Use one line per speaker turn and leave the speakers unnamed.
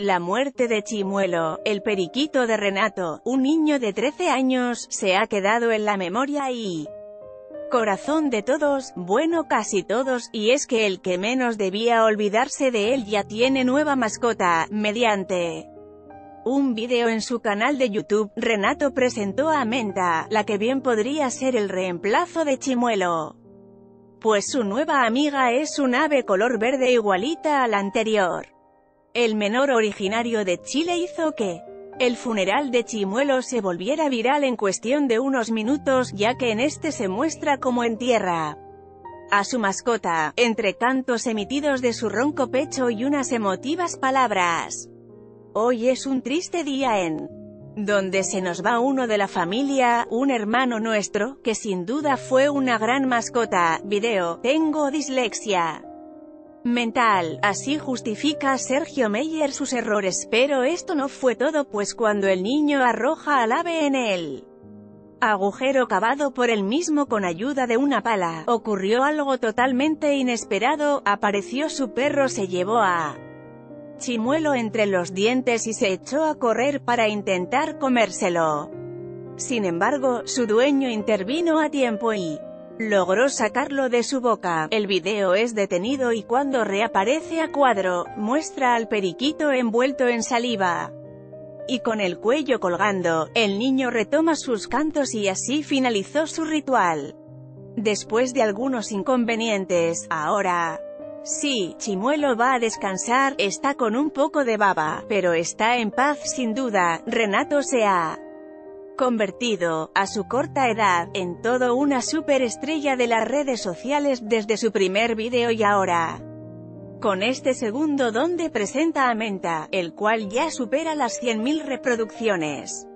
La muerte de Chimuelo, el periquito de Renato, un niño de 13 años, se ha quedado en la memoria y corazón de todos, bueno casi todos, y es que el que menos debía olvidarse de él ya tiene nueva mascota, mediante un vídeo en su canal de YouTube, Renato presentó a Menta, la que bien podría ser el reemplazo de Chimuelo. Pues su nueva amiga es un ave color verde igualita a la anterior. El menor originario de Chile hizo que el funeral de Chimuelo se volviera viral en cuestión de unos minutos, ya que en este se muestra como entierra a su mascota, entre cantos emitidos de su ronco pecho y unas emotivas palabras. Hoy es un triste día en donde se nos va uno de la familia, un hermano nuestro, que sin duda fue una gran mascota. Video, tengo dislexia mental. Así justifica Sergio Meyer sus errores, pero esto no fue todo pues cuando el niño arroja al ave en el agujero cavado por él mismo con ayuda de una pala, ocurrió algo totalmente inesperado, apareció su perro se llevó a Chimuelo entre los dientes y se echó a correr para intentar comérselo. Sin embargo, su dueño intervino a tiempo y logró sacarlo de su boca. El video es detenido y cuando reaparece a cuadro, muestra al periquito envuelto en saliva. Y con el cuello colgando, el niño retoma sus cantos y así finalizó su ritual. Después de algunos inconvenientes, ahora... Sí, Chimuelo va a descansar, está con un poco de baba, pero está en paz sin duda, Renato se ha convertido, a su corta edad, en todo una superestrella de las redes sociales desde su primer vídeo y ahora con este segundo donde presenta a Menta, el cual ya supera las 100.000 reproducciones.